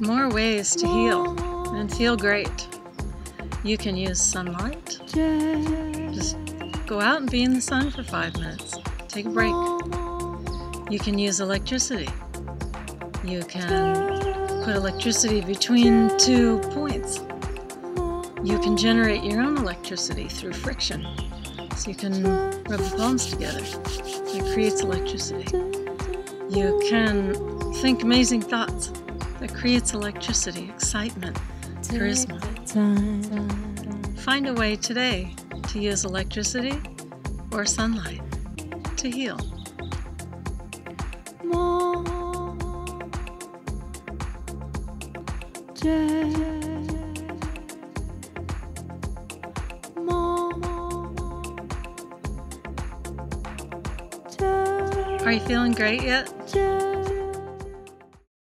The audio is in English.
More ways to heal and feel great. You can use sunlight. Just go out and be in the sun for five minutes. Take a break. You can use electricity. You can put electricity between two points. You can generate your own electricity through friction. So you can rub the palms together. It creates electricity. You can think amazing thoughts. That creates electricity, excitement, charisma. Find a way today to use electricity or sunlight to heal. Are you feeling great yet?